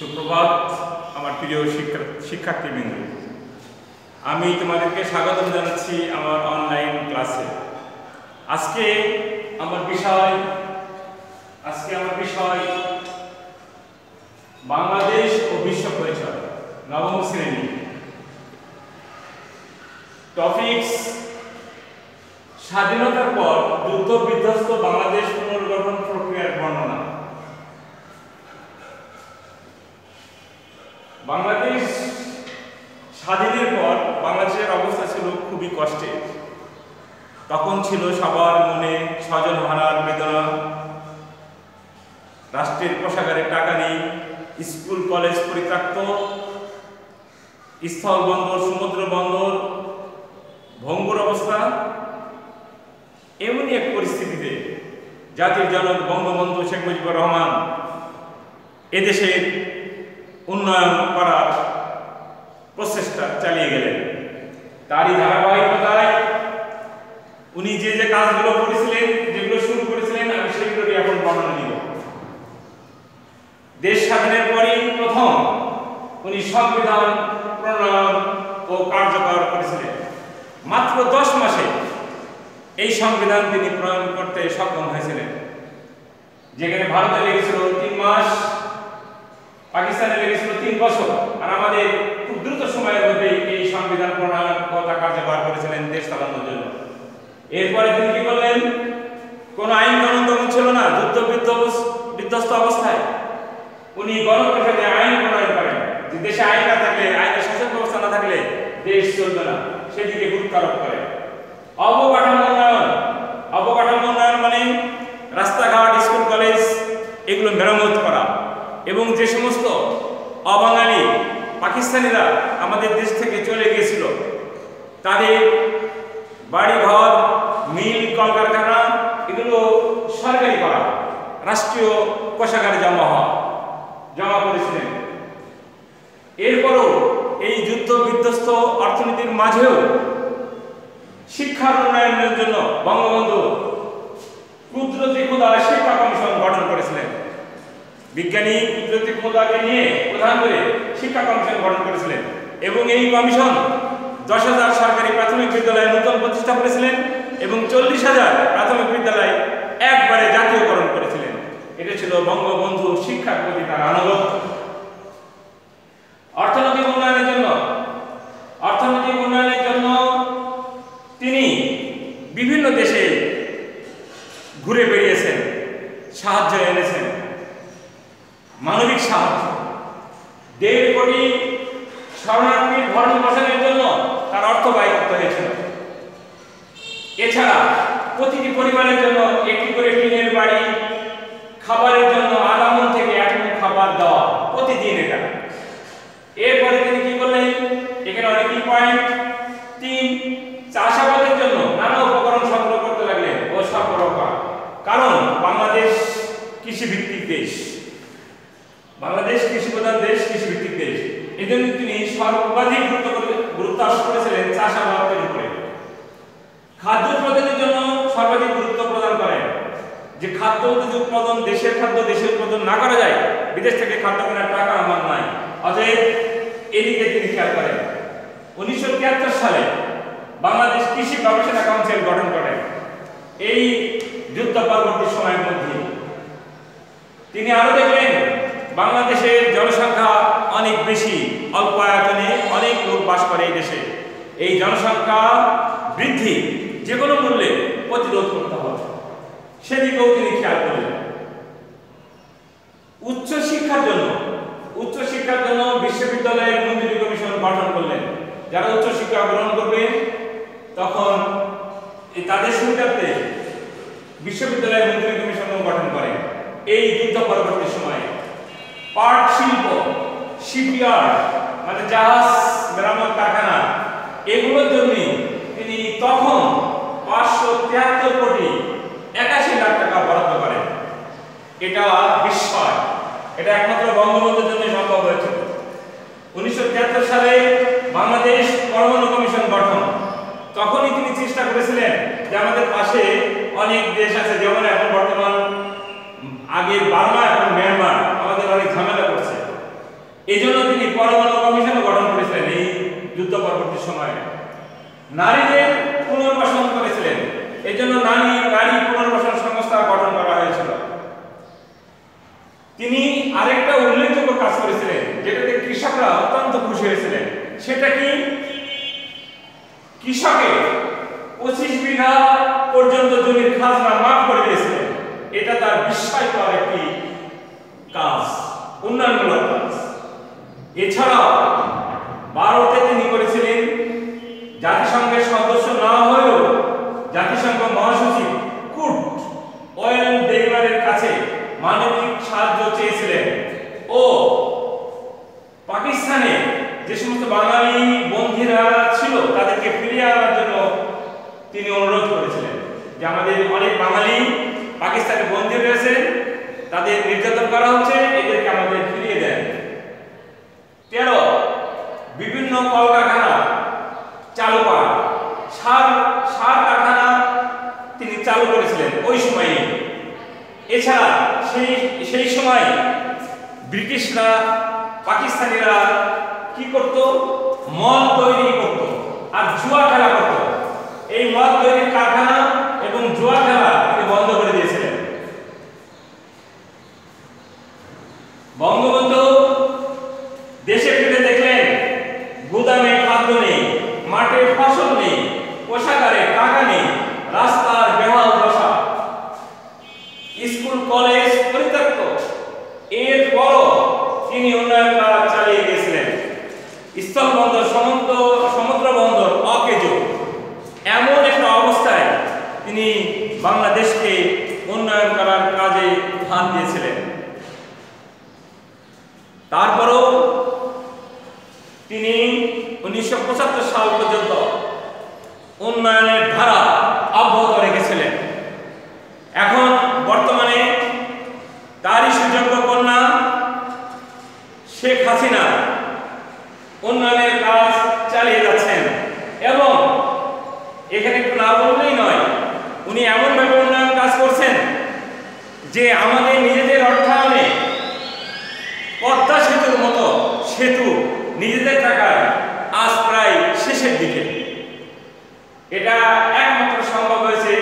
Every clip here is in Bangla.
সুপ্রভাত, আমার প্রিয় শিক্ষা শিক্ষার্থীবৃন্দ। আমি তোমাদেরকে স্বাগতম জানাচ্ছি আমার অনলাইন ক্লাসে আজকে আমার বিষয় আজকে আমার বিষয় বাংলাদেশ ও বিশ্ব পরিচয়, নবম শ্রেণি। টপিকস স্বাধীনতার পর যুদ্ধ বিধ্বস্ত বাংলাদেশ পুনর্গঠন প্রক্রিয়ার বর্ণনা। বাংলাদেশ স্বাধীনের পর বাংলাদেশের অবস্থা ছিল খুবই কষ্টের। তখন ছিল সবার মনে স্বজন হারার বেদনা। রাষ্ট্রের কোষাগারে টাকা নেই, স্কুল, কলেজ পরিত্যক্ত, স্থল বন্দর, সমুদ্র বন্দর, ভঙ্গুর অবস্থা। এমনই এক পরিস্থিতিতে জাতির জনক বঙ্গবন্ধু শেখ মুজিবুর রহমান এদেশের উন্নয়ন করার প্রচেষ্টা চালিয়ে গেলেন। তারই ধারাবাহিকতায় উনি যে যে কাজগুলো করেছিলেন, যেগুলো শুরু করেছিলেন, আমি সেগুলোরই এখন বর্ণনা দিব। দেশ স্বাধীনের পরই প্রথম উনি সংবিধান প্রণয়ন ও কার্যকর করেছিলেন। মাত্র দশ মাসে এই সংবিধান তিনি প্রণয়ন করতে সক্ষম হয়েছিলেন। যেখানে ভারতে লেগেছিল তিন মাস পাকিস্তানে লেগেছিল তিন বছর। আর আমাদের খুব দ্রুত সময়ের মধ্যে এই সংবিধান প্রণয়ন কথা কার্যকর করেছিলেন দেশ চালানোর জন্য। এরপরে তিনি কি করলেন? কোন আইন তখন ছিল না, যুদ্ধ বিধ্বস্ত অবস্থায়। উনি গণপরিষদে আইন প্রণয়ন করেন। যে দেশে আইন না থাকলে, আইনের শাসন ব্যবস্থা না থাকলে দেশ চলবে না। সেদিকে গুরুত্ব আরোপ করে। অবকাঠামো উন্নয়ন। অবকাঠামো উন্নয়ন মানে রাস্তাঘাট, স্কুল, কলেজ, এগুলো মেরামত এবং যে সমস্ত অবাঙালি পাকিস্তানিরা আমাদের দেশ থেকে চলে গিয়েছিল, তাদের বাড়িঘর, মিল, কলকারখানা, এগুলো সরকারি করা, রাষ্ট্রীয় কোষাগারে জমা হওয়া, জমা করেছিলেন। এরপরও এই যুদ্ধ বিধ্বস্ত অর্থনীতির মাঝেও শিক্ষার উন্নয়নের জন্য বঙ্গবন্ধু কুদরতি খোদা শিক্ষা কমিশন গঠন করেছিলেন। বিজ্ঞানী কুদরতি ক্ষমতাকে নিয়ে প্রধান করে শিক্ষা কমিশন গঠন করেছিলেন। এবং এই কমিশন দশ হাজার সরকারি প্রাথমিক বিদ্যালয় নতুন প্রতিষ্ঠা করেছিলেন এবং চল্লিশ হাজার প্রাথমিক বিদ্যালয় একবারে জাতীয়করণ করেছিলেন। এটা ছিল বঙ্গবন্ধু শিক্ষার প্রতি তার আনুগত্য অর্থনৈতিক উন্নয়নের জন্য অর্থনৈতিক উন্নয়নের জন্য তিনি বিভিন্ন দেশে ঘুরে বেরিয়েছেন সাহায্য এনেছেন মানবিক সাহায্য দেড় কোটি শরণার্থীর ভরণ পোষণের জন্য তার অর্থ ব্যয় করতে হয়েছিল। এছাড়া প্রতিটি পরিবারের জন্য একটি করে টিনের বাড়ি, খাবারের জন্য আগামন থেকে এক খাবার দেওয়া প্রতিদিন এটা। এরপরে তিনি কি করলেন? এখানে অনেকই পয়েন্ট তিন, চাষাবাদের জন্য নানা উপকরণ সংগ্রহ করতে লাগলেন ও সরবরাহ করা। কারণ বাংলাদেশ কৃষি ভিত্তিক দেশ। বাংলাদেশ কৃষি প্রধান দেশ কৃষি ভিত্তিক দেশ এই জন্য তিনি সর্বাধিক গুরুত্ব আরোপ করেছিলেন চাষাবাদের উপরে। খাদ্য উৎপাদনের জন্য সর্বাধিক গুরুত্ব প্রদান করেন। যে খাদ্য উৎপাদন দেশের খাদ্য, দেশের উৎপাদন না করা যায়, বিদেশ থেকে খাদ্য কেনার টাকা আমার নাই। অতএব এদিকে তিনি খেয়াল করেন। উনিশশো সালে বাংলাদেশ কৃষি গবেষণা কাউন্সিল গঠন করেন। এই যুদ্ধ পরবর্তী সময়ের মধ্যে তিনি আরও দেখলেন, বাংলাদেশের জনসংখ্যা অনেক বেশি অল্প আয়তনে অনেক লোক বাস করে এই দেশে। এই জনসংখ্যা বৃদ্ধি যে কোনো মূল্যে প্রতিরোধ করতে হবে। সেদিকেও তিনি খেয়াল করলেন উচ্চ শিক্ষার জন্য উচ্চ শিক্ষার জন্য বিশ্ববিদ্যালয়ের মঞ্জুরি কমিশন গঠন করলেন। যারা উচ্চ শিক্ষা গ্রহণ করবে, তখন তাদের সুবিধার্থে বিশ্ববিদ্যালয় মঞ্জুরি কমিশন গঠন করে। এই যুদ্ধ পরবর্তী সময়ে। পাট শিল্প শিপইয়ার্ড মানে জাহাজ, মেরামত কারখানা। এগুলোর জন্য তিনি তখন পাঁচশো তিয়াত্তর কোটি একাশি লাখ টাকা বরাদ্দ করেন। এটা বিস্ময়। এটা একমাত্র বঙ্গবন্ধুর জন্য সম্ভব হয়েছিল উনিশশো তিয়াত্তর সালে বাংলাদেশ পরমাণু কমিশন গঠন। তখনই তিনি চেষ্টা করেছিলেন যে আমাদের পাশে অনেক দেশ আছে, যেমন এখন বর্তমান আগের বার্মা, এখন মিয়ানমার আমাদের অনেক ঝামেলা করছে এই জন্য তিনি পরমাণু কমিশনও গঠন করেছিলেন এই যুদ্ধ পরবর্তী সময়ে। নারীদের পুনর্বাসন করেছিলেন। এই জন্য নারী নারী পুনর্বাসন সংস্থা গঠন করা হয়েছিল। তিনি আরেকটা উল্লেখযোগ্য কাজ করেছিলেন, যেটাতে কৃষকরা অত্যন্ত খুশি হয়েছিলেন। সেটা কি? কৃষকে পঁচিশ বিঘা পর্যন্ত জমির খাজনা মাফ করে দিয়েছিলেন। এটা তার বিস্ময়কর একটি কাজ, উন্নয়নমূলক কাজ। এছাড়াও ভারতে জাতিসংঘের সদস্য না হয়েও জাতিসংঘ মহাসচিব কুট ওয়েন দেইমারের কাছে মানবিক সাহায্য চেয়েছিলেন ও পাকিস্তানে যে সমস্ত বাঙালি বন্ধীরা ছিল তাদেরকে ফিরিয়ে আনার জন্য তিনি অনুরোধ করেছিলেন যে আমাদের অনেক বাঙালি পাকিস্তানে বন্দী রয়েছে, তাদের নির্যাতন করা হচ্ছে, এদেরকে আমাদের ফিরিয়ে দেন। তেরো, বিভিন্ন কলকারখানা চালু করা। সার সার কারখানা তিনি চালু করেছিলেন ওই সময়ে। এছাড়া সেই সেই সময় ব্রিটিশরা, পাকিস্তানিরা কি করত? মদ তৈরি করত আর জুয়া খেলা করত এই মদ তৈরির কারখানা এবং জুয়া খেলা তিনি বন্ধ করে দিয়েছিলেন বঙ্গবন্ধু দেশে ফিরে দেখলেন গুদামে খাদ্য নেই মাঠে ফসল নেই পোশাকারে টাকা নেই রাস্তার বেহাল দশা স্কুল কলেজ পরিত্যক্ত এরপরও তিনি উন্নয়ন কাজ চালিয়ে গেছিলেন স্থল বন্দর সমুদ্র সমুদ্র বন্দর অকেজ এমন একটা অবস্থায় তিনি বাংলাদেশকে উন্নয়ন করার কাজে হাত দিয়েছিলেন। তারপরও তিনি উনিশশো পঁচাত্তর সাল পর্যন্ত উন্নয়নের ধারা অব্যাহত রেখেছিলেন এখন বর্তমানে তারই সুযোগ্য কন্যা শেখ হাসিনা উন্নয়নের কাজ চালিয়ে যাচ্ছেন এবং এখানে একটু না বললেই নয় উনি এমনভাবে উন্নয়ন কাজ করছেন যে আমাদের নিজেদের অর্থায়নে পদ্মা সেতুর মতো সেতু নিজেদের টাকায় আজ প্রায় শেষের দিকে। এটা একমাত্র সম্ভব হয়েছে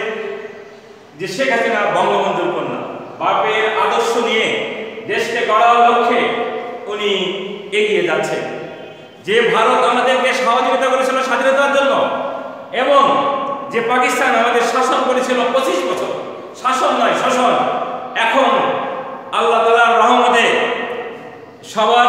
যে শেখ হাসিনা বঙ্গবন্ধুর কন্যা, বাপের আদর্শ নিয়ে দেশকে গড়ার লক্ষ্যে উনি এগিয়ে যাচ্ছেন। যে ভারত আমাদেরকে সহযোগিতা করেছিল স্বাধীনতার জন্য এবং যে পাকিস্তান আমাদের শাসন করেছিল পঁচিশ বছর, শাসন নয় শাসন এখন আল্লাহ তালার রহমতে সবার